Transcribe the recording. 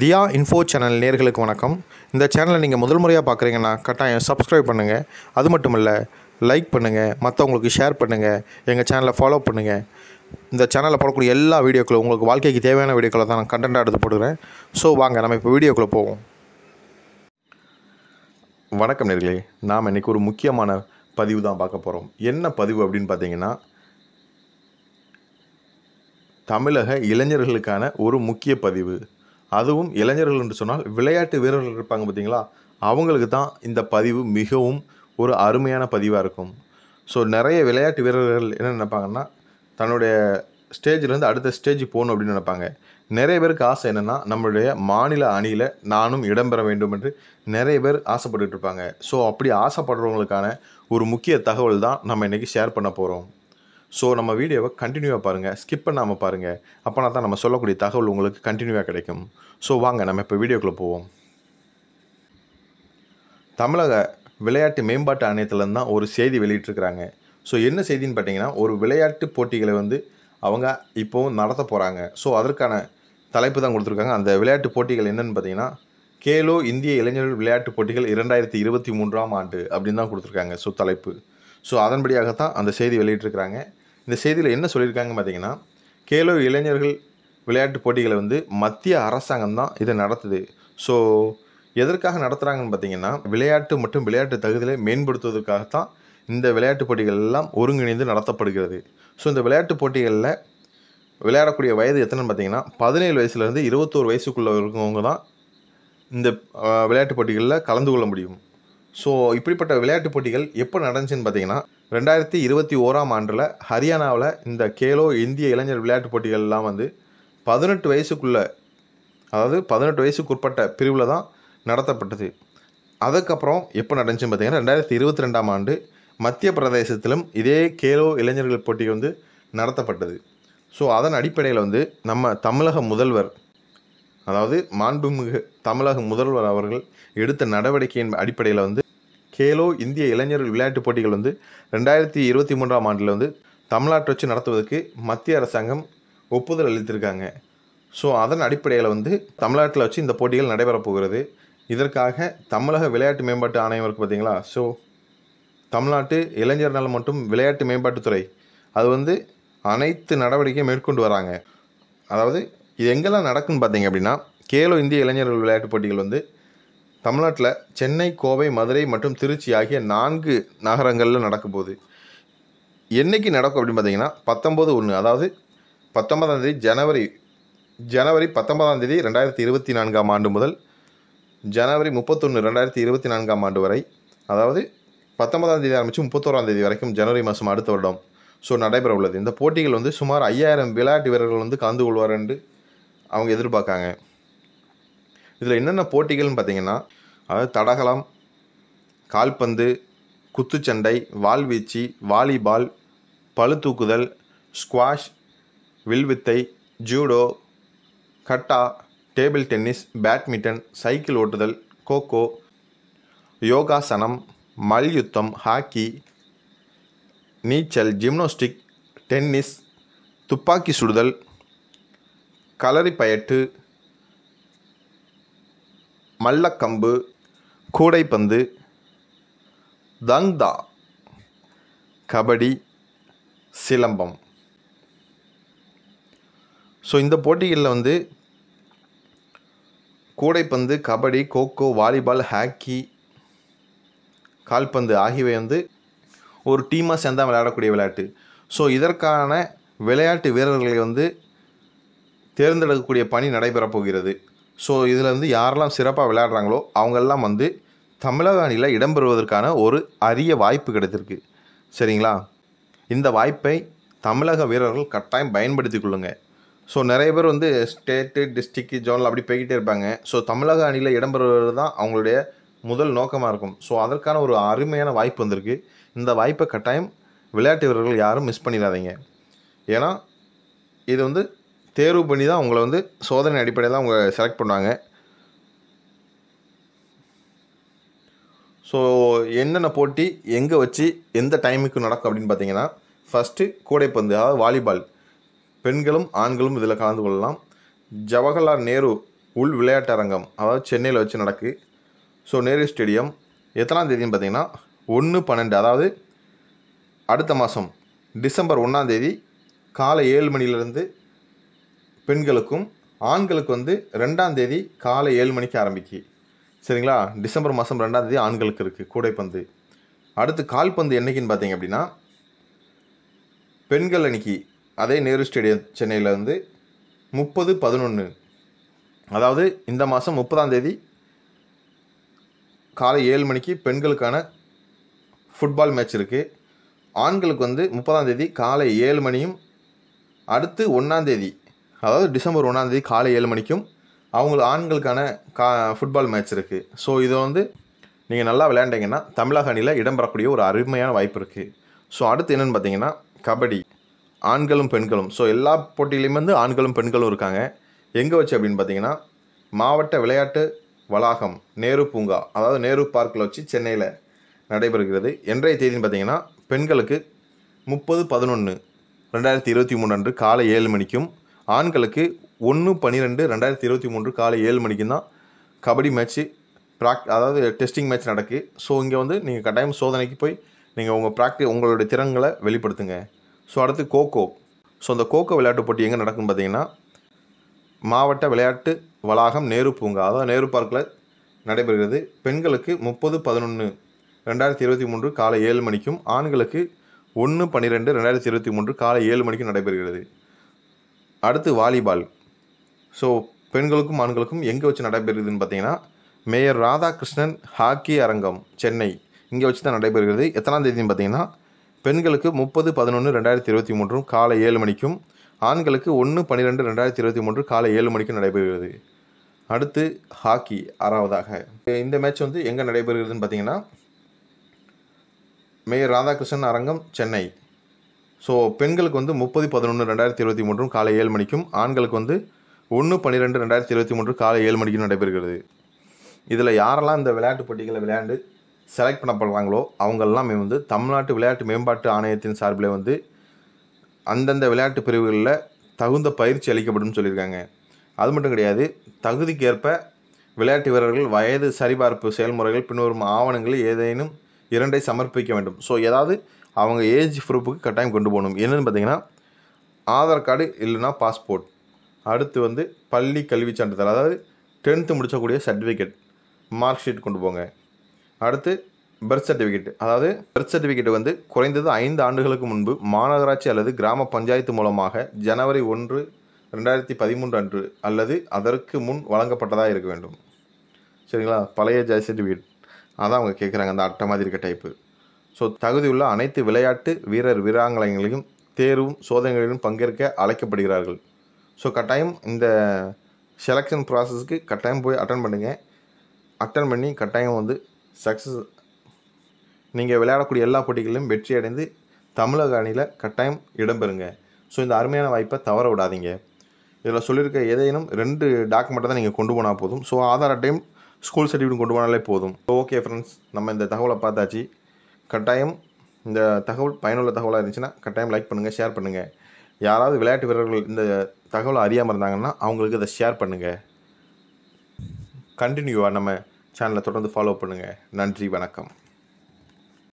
தியா info channel நேர்களுக்கு வணக்கம். இந்த சேனலை நீங்கள் முதல் முறையாக பார்க்குறீங்கன்னா கட்டாயம் சப்ஸ்கிரைப் பண்ணுங்கள் அது மட்டும் இல்லை லைக் பண்ணுங்கள் மற்றவங்களுக்கு ஷேர் பண்ணுங்கள் எங்கள் சேனலை ஃபாலோ பண்ணுங்கள் இந்த சேனலில் போடக்கூடிய எல்லா வீடியோக்களும் உங்களுக்கு வாழ்க்கைக்கு தேவையான வீடியோக்களை தான் நான் கண்டென்ட்டாக எடுத்து போடுறேன் ஸோ வாங்க நம்ம இப்போ வீடியோக்குள்ளே போவோம். வணக்கம் நேர்களே. நாம் இன்றைக்கி ஒரு முக்கியமான பதிவு தான் பார்க்க போகிறோம் என்ன பதிவு அப்படின்னு பார்த்தீங்கன்னா தமிழக இளைஞர்களுக்கான ஒரு முக்கிய பதிவு. அதுவும் இளைஞர்கள் என்று சொன்னால் விளையாட்டு வீரர்கள் இருப்பாங்க பார்த்தீங்களா? அவங்களுக்கு தான் இந்த பதிவு மிகவும் ஒரு அருமையான பதிவாக இருக்கும். ஸோ நிறைய விளையாட்டு வீரர்கள் என்ன நினைப்பாங்கன்னா தன்னுடைய ஸ்டேஜ்லேருந்து அடுத்த ஸ்டேஜ் போகணும் அப்படின்னு நினைப்பாங்க. நிறைய பேருக்கு ஆசை என்னென்னா நம்மளுடைய மாநில அணியில் நானும் இடம்பெற வேண்டும் என்று நிறைய பேர் ஆசைப்பட்டுட்டு இருப்பாங்க. ஸோ அப்படி ஆசைப்படுறவங்களுக்கான ஒரு முக்கிய தகவல் தான் நம்ம இன்றைக்கி ஷேர் பண்ண போகிறோம் ஸோ நம்ம வீடியோவை கண்டினியூவாக பாருங்கள் ஸ்கிப் பண்ணாமல் பாருங்கள் அப்போனா தான் நம்ம சொல்லக்கூடிய தகவல் உங்களுக்கு கண்டினியூவாக கிடைக்கும். ஸோ வாங்க நம்ம இப்போ வீடியோக்குள்ளே போவோம். தமிழக விளையாட்டு மேம்பாட்டு ஆணையத்துலேருந்து தான் ஒரு செய்தி வெளியிட்டிருக்கிறாங்க. ஸோ என்ன செய்தின்னு பார்த்தீங்கன்னா ஒரு விளையாட்டு போட்டிகளை வந்து அவங்க இப்போவும் நடத்த போகிறாங்க ஸோ அதற்கான தலைப்பு தான் கொடுத்துருக்காங்க. அந்த விளையாட்டு போட்டிகள் என்னென்னு பார்த்தீங்கன்னா கேலோ இந்திய இளைஞர்கள் விளையாட்டு போட்டிகள் இரண்டாயிரத்தி இருபத்தி மூன்றாம் ஆண்டு அப்படின்னு தான் கொடுத்துருக்காங்க. ஸோ தலைப்பு. ஸோ அதன்படியாகத்தான் அந்த செய்தி வெளியிட்டிருக்கிறாங்க. இந்த செய்தியில் என்ன சொல்லியிருக்காங்க பார்த்தீங்கன்னா கேலோ இளைஞர்கள் விளையாட்டு போட்டிகளை வந்து மத்திய அரசாங்கம் தான் இதை நடத்துது. ஸோ எதற்காக நடத்துகிறாங்கன்னு பார்த்தீங்கன்னா விளையாட்டு மற்றும் விளையாட்டு தகுதியை மேம்படுத்துவதற்காகத்தான் இந்த விளையாட்டு போட்டிகள் எல்லாம் ஒருங்கிணைந்து நடத்தப்படுகிறது. ஸோ இந்த விளையாட்டு போட்டிகளில் விளையாடக்கூடிய வயது எத்தனைன்னு பார்த்தீங்கன்னா பதினேழு வயசுலேருந்து இருபத்தோரு வயசுக்குள்ளே இருக்கவங்க தான் இந்த விளையாட்டு போட்டிகளில் கலந்து கொள்ள முடியும். ஸோ இப்படிப்பட்ட விளையாட்டு போட்டிகள் எப்போ நடந்துச்சுன்னு பார்த்தீங்கன்னா ரெண்டாயிரத்தி இருபத்தி ஓராம் ஆண்டில் ஹரியானாவில் இந்த கேலோ இந்திய இளைஞர் விளையாட்டுப் போட்டிகள்லாம் வந்து பதினெட்டு வயசுக்குள்ளே அதாவது பதினெட்டு வயசுக்கு உட்பட்ட பிரிவில் தான் நடத்தப்பட்டது. அதுக்கப்புறம் எப்போ நடந்துச்சுன்னு பார்த்தீங்கன்னா ரெண்டாயிரத்தி இருபத்தி ரெண்டாம் ஆண்டு மத்திய பிரதேசத்திலும் இதே கேலோ இளைஞர்கள் போட்டி வந்து நடத்தப்பட்டது. ஸோ அதன் அடிப்படையில் வந்து நம்ம தமிழக முதல்வர் அதாவது மாண்புமிகு தமிழக முதல்வர் அவர்கள் எடுத்த நடவடிக்கையின் அடிப்படையில் வந்து கேலோ இந்திய இளைஞர் விளையாட்டுப் போட்டிகள் வந்து ரெண்டாயிரத்தி இருபத்தி மூன்றாம் ஆண்டில் வந்து தமிழ்நாட்டை வச்சு நடத்துவதற்கு மத்திய அரசாங்கம் ஒப்புதல் அளித்திருக்காங்க. ஸோ அதன் அடிப்படையில் வந்து தமிழ்நாட்டில் வச்சு இந்த போட்டிகள் நடைபெறப் போகிறது. இதற்காக தமிழக விளையாட்டு மேம்பாட்டு ஆணையம் இருக்குது பார்த்தீங்களா ஸோ தமிழ்நாட்டு இளைஞர் நலம் மற்றும் விளையாட்டு மேம்பாட்டுத்துறை அது வந்து அனைத்து நடவடிக்கையும் மேற்கொண்டு வராங்க. அதாவது இது எங்கெல்லாம் நடக்குன்னு பார்த்தீங்க அப்படின்னா கேலோ இந்திய இளைஞர்கள் விளையாட்டுப் போட்டிகள் வந்து தமிழ்நாட்டில் சென்னை கோவை மதுரை மற்றும் திருச்சி ஆகிய நான்கு நகரங்களில் நடக்கும்போது என்றைக்கு என்னைக்கு நடக்கும் அப்படின்னு பார்த்தீங்கன்னா பத்தொம்போது ஒன்று அதாவது பத்தொன்பதாம் தேதி ஜனவரி ஜனவரி பத்தொன்பதாம் தேதி ரெண்டாயிரத்தி இருபத்தி நான்காம் ஆண்டு முதல் ஜனவரி முப்பத்தொன்று ரெண்டாயிரத்தி இருபத்தி நான்காம் ஆண்டு வரை அதாவது பத்தொன்பதாம் தேதி ஆரம்பித்து முப்பத்தோராம் தேதி வரைக்கும் ஜனவரி மாதம் அடுத்த வருடம். ஸோ நடைபெற உள்ளது. இந்த போட்டிகள் வந்து சுமார் ஐயாயிரம் விளையாட்டு வீரர்கள் வந்து கலந்து கொள்வார் என்று அவங்க எதிர்பார்க்காங்க. இதில் என்னென்ன போட்டிகள்னு பார்த்தீங்கன்னா அதாவது தடகளம் கால்பந்து குத்துச்சண்டை வாள்வீச்சு வாலிபால் பளு தூக்குதல் ஸ்குவாஷ் வில்வித்தை judo kata table tennis badminton cycle ஓட்டுதல் கோகோ யோகாசனம் மல்யுத்தம் ஹாக்கி நீச்சல் ஜிம்னோஸ்டிக் டென்னிஸ் துப்பாக்கி சுடுதல் களரிப்பயட்டு மல்லக்கம்பு கூடைப்பந்து தங்தா கபடி சிலம்பம். ஸோ இந்த போட்டிகளில் வந்து கூடைப்பந்து கபடி கோகோ வாலிபால் ஹாக்கி கால்பந்து ஆகியவை வந்து ஒரு டீமாக சேர்ந்தால் விளையாடக்கூடிய விளையாட்டு. ஸோ இதற்கான விளையாட்டு வீரர்களை வந்து தேர்ந்தெடுக்கக்கூடிய பணி நடைபெறப் போகிறது. ஸோ இதில் வந்து யாரெல்லாம் சிறப்பாக விளையாடுறாங்களோ அவங்கெல்லாம் வந்து தமிழக அணியில் இடம்பெறுவதற்கான ஒரு அரிய வாய்ப்பு கிடைத்திருக்கு. சரிங்களா? இந்த வாய்ப்பை தமிழக வீரர்கள் கட்டாயம் பயன்படுத்தி கொள்ளுங்க. ஸோ நிறைய பேர் வந்து ஸ்டேட்டு டிஸ்ட்ரிக்ட் ஜோனில் அப்படி போய்கிட்டே இருப்பாங்க. ஸோ தமிழக அணியில் இடம்பெறுவது தான் அவங்களுடைய முதல் நோக்கமாக இருக்கும். ஸோ அதற்கான ஒரு அருமையான வாய்ப்பு வந்திருக்கு. இந்த வாய்ப்பை கட்டாயம் விளையாட்டு வீரர்கள் யாரும் மிஸ் பண்ணிடாதீங்க. ஏன்னா இது வந்து தேர்வு பண்ணி தான் உங்களை வந்து சோதனை அடிப்படையில் தான் அவங்க செலக்ட் பண்ணுவாங்க. ஸோ என்னென்ன போட்டி எங்கே வச்சு எந்த டைமுக்கு நடக்கும் அப்படின்னு பார்த்தீங்கன்னா ஃபஸ்ட்டு கூடைப்பந்து அதாவது வாலிபால் பெண்களும் ஆண்களும் இதில் கலந்து கொள்ளலாம். ஜவஹர்லால் நேரு உள் விளையாட்டு அரங்கம் அதாவது சென்னையில் வச்சு நடக்கு. ஸோ நேரு ஸ்டேடியம் எத்தனாம் தேதின்னு பார்த்தீங்கன்னா ஒன்று பன்னெண்டு அதாவது அடுத்த மாதம் டிசம்பர் ஒன்றாம் தேதி காலை ஏழு மணிலேருந்து பெண்களுக்கும் ஆண்களுக்கு வந்து ரெண்டாம் தேதி காலை ஏழு மணிக்கு ஆரம்பிக்கு. சரிங்களா? டிசம்பர் மாதம் ரெண்டாம் தேதி ஆண்களுக்கு இருக்குது கூடைப்பந்து. அடுத்து கால்பந்து என்னைக்குன்னு பார்த்தீங்க அப்படின்னா பெண்கள் அன்னைக்கு அதே நேரு ஸ்டேடியம் சென்னையில் வந்து முப்பது பதினொன்று அதாவது இந்த மாதம் முப்பதாம் தேதி காலை ஏழு மணிக்கு பெண்களுக்கான ஃபுட்பால் மேட்ச் இருக்குது ஆண்களுக்கு வந்து முப்பதாம் தேதி காலை ஏழு மணியும் அடுத்து ஒன்றாம் தேதி அதாவது டிசம்பர் ஒன்றாந்தேதி காலை ஏழு மணிக்கும் அவங்க ஆண்களுக்கான கா ஃபுட்பால் மேட்ச் இருக்குது ஸோ இதை வந்து நீங்கள் நல்லா விளையாண்டிங்கன்னா தமிழக அணியில் இடம்பெறக்கூடிய ஒரு அருமையான வாய்ப்பு இருக்குது ஸோ அடுத்து என்னென்னு பார்த்தீங்கன்னா கபடி. ஆண்களும் பெண்களும். ஸோ எல்லா போட்டியிலையும் வந்து ஆண்களும் பெண்களும் இருக்காங்க. எங்கே வச்சு அப்படின்னு பார்த்தீங்கன்னா மாவட்ட விளையாட்டு வளாகம் நேரு பூங்கா அதாவது நேரு பார்க்கில் வச்சு சென்னையில் நடைபெறுகிறது. என்றைய தேதின்னு பார்த்தீங்கன்னா பெண்களுக்கு முப்பது பதினொன்று ரெண்டாயிரத்தி இருபத்தி மூணு அன்று காலை ஏழு மணிக்கும் ஆண்களுக்கு ஒன்று பன்னிரெண்டு ரெண்டாயிரத்தி இருபத்தி மூன்று காலை ஏழு மணிக்கு தான் கபடி மேட்ச்சு ப்ராக் அதாவது டெஸ்டிங் மேட்ச் நடக்கு. ஸோ இங்கே வந்து நீங்கள் கட்டாயம் சோதனைக்கு போய் நீங்கள் உங்கள் ப்ராக்டி உங்களுடைய திறன்களை வெளிப்படுத்துங்க. ஸோ அடுத்து கோகோ. ஸோ அந்த கோகோ விளையாட்டு போட்டி எங்கே நடக்குன்னு பார்த்தீங்கன்னா மாவட்ட விளையாட்டு வளாகம் நேரு பூங்கா. அதாவது நேரு பார்க்கில் நடைபெறுகிறது. பெண்களுக்கு முப்பது பதினொன்று ரெண்டாயிரத்தி இருபத்தி மூன்று காலை ஏழு மணிக்கும் ஆண்களுக்கு ஒன்று பன்னிரெண்டு ரெண்டாயிரத்தி இருபத்தி மூன்று காலை ஏழு மணிக்கும் நடைபெறுகிறது. அடுத்து வாலிபால். ஸோ பெண்களுக்கும் ஆண்களுக்கும் எங்கே வச்சு நடைபெறுதுன்னு பார்த்தீங்கன்னா மேயர் ராதாகிருஷ்ணன் ஹாக்கி அரங்கம் சென்னை. இங்கே வச்சு தான் நடைபெறுகிறது. எத்தனாம் தேதின்னு பார்த்தீங்கன்னா பெண்களுக்கு முப்பது பதினொன்று ரெண்டாயிரத்தி இருபத்தி மூன்றும் காலை ஏழு மணிக்கும் ஆண்களுக்கு ஒன்று பன்னிரெண்டு ரெண்டாயிரத்தி இருபத்தி மூன்று காலை ஏழு மணிக்கும் நடைபெறுகிறது. அடுத்து ஹாக்கி ஆறாவதாக. இந்த மேட்ச் வந்து எங்கே நடைபெறுகிறதுன்னு பார்த்தீங்கன்னா மேயர் ராதாகிருஷ்ணன் அரங்கம் சென்னை. ஸோ பெண்களுக்கு வந்து முப்பது பதினொன்று ரெண்டாயிரத்தி இருபத்தி மூன்றும் காலை ஏழு மணிக்கும் ஆண்களுக்கு வந்து ஒன்று பன்னிரெண்டு ரெண்டாயிரத்தி இருபத்தி மூன்று காலை ஏழு மணிக்கும் நடைபெறுகிறது. இதில் யாரெல்லாம் இந்த விளையாட்டு போட்டிகளை விளையாண்டு செலக்ட் பண்ணப்படுறாங்களோ அவங்கெல்லாம் வந்து தமிழ்நாட்டு விளையாட்டு மேம்பாட்டு ஆணையத்தின் சார்பில் வந்து அந்தந்த விளையாட்டு பிரிவுகளில் தகுந்த பயிற்சி அளிக்கப்படும் சொல்லியிருக்காங்க. அது மட்டும் கிடையாது தகுதிக்கேற்ப விளையாட்டு வீரர்கள் வயது சரிபார்ப்பு செயல்முறைகள் பின்வரும் ஆவணங்களில் ஏதேனும் இரண்டை சமர்ப்பிக்க வேண்டும். ஸோ ஏதாவது அவங்க ஏஜ் ப்ரூஃபுக்கு கட்டாயம் கொண்டு போகணும். என்னென்னு பார்த்தீங்கன்னா ஆதார் கார்டு இல்லைன்னா பாஸ்போர்ட் அடுத்து வந்து பள்ளி கல்விச் சான்றிதழ். அதாவது டென்த்து முடிச்சக்கூடிய சர்டிஃபிகேட் மார்க் ஷீட் கொண்டு போங்க. அடுத்து பர்த் சர்டிஃபிகேட் அதாவது பர்த் சர்டிஃபிகேட் வந்து குறைந்தது ஐந்து ஆண்டுகளுக்கு முன்பு மாநகராட்சி அல்லது கிராம பஞ்சாயத்து மூலமாக ஜனவரி ஒன்று ரெண்டாயிரத்தி பதிமூன்று அன்று அல்லது அதற்கு முன் வழங்கப்பட்டதாக இருக்க வேண்டும். சரிங்களா? பழைய ஜாதி சர்டிஃபிகேட் அதான் அவங்க கேட்குறாங்க அந்த அட்டை மாதிரி இருக்க டைப்பு ஸோ தகுதியுள்ள அனைத்து விளையாட்டு வீரர் வீராங்கனைகளையும் தேர்வும் சோதனைகளிலும் பங்கேற்க அழைக்கப்படுகிறார்கள். ஸோ கட்டாயம் இந்த செலெக்ஷன் ப்ராசஸ்க்கு கட்டாயம் போய் அட்டன் பண்ணுங்கள் அட்டன் பண்ணி கட்டாயம் வந்து சக்ஸஸ் நீங்கள் விளையாடக்கூடிய எல்லா போட்டிகளிலும் வெற்றி அடைந்து தமிழக அணியில் கட்டாயம் இடம்பெறுங்க. ஸோ இந்த அருமையான வாய்ப்பை தவற விடாதீங்க. இதில் சொல்லியிருக்க ஏதேனும் ரெண்டு டாக்குமெண்ட்டை தான் நீங்கள் கொண்டு போனால் போதும். ஸோ ஆதார் அட்டையும் ஸ்கூல் சர்டிஃபிகேட் கொண்டு போனாலே போதும். ஓகே ஃப்ரெண்ட்ஸ் நம்ம இந்த தகவலை பார்த்தாச்சு. கட்டாயம் இந்த தகவல் பயனுள்ள தகவலாக இருந்துச்சுன்னா கட்டாயம் லைக் பண்ணுங்கள் ஷேர் பண்ணுங்கள் யாராவது விளையாட்டு வீரர்கள் இந்த தகவலை அறியாமல் இருந்தாங்கன்னா அவங்களுக்கு இதை ஷேர் பண்ணுங்கள் கண்டினியூவாக நம்ம சேனலை தொடர்ந்து ஃபாலோ பண்ணுங்கள் நன்றி வணக்கம்.